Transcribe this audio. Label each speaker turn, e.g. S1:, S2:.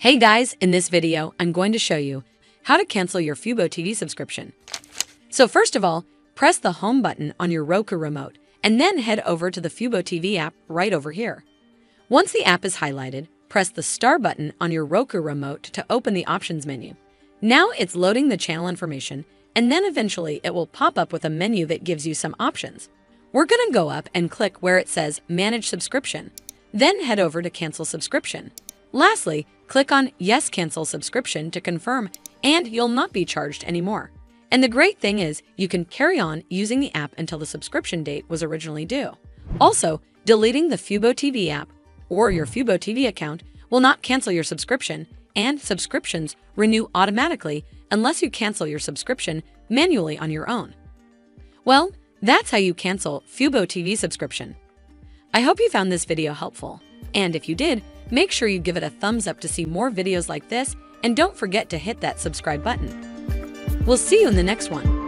S1: Hey guys, in this video, I'm going to show you how to cancel your Fubo TV subscription. So first of all, press the home button on your Roku remote and then head over to the Fubo TV app right over here. Once the app is highlighted, press the star button on your Roku remote to open the options menu. Now it's loading the channel information and then eventually it will pop up with a menu that gives you some options. We're going to go up and click where it says Manage Subscription, then head over to Cancel Subscription. Lastly, click on Yes Cancel Subscription to confirm, and you'll not be charged anymore. And the great thing is, you can carry on using the app until the subscription date was originally due. Also, deleting the Fubo TV app or your Fubo TV account will not cancel your subscription, and subscriptions renew automatically unless you cancel your subscription manually on your own. Well, that's how you cancel Fubo TV subscription. I hope you found this video helpful. And if you did, make sure you give it a thumbs up to see more videos like this and don't forget to hit that subscribe button. We'll see you in the next one.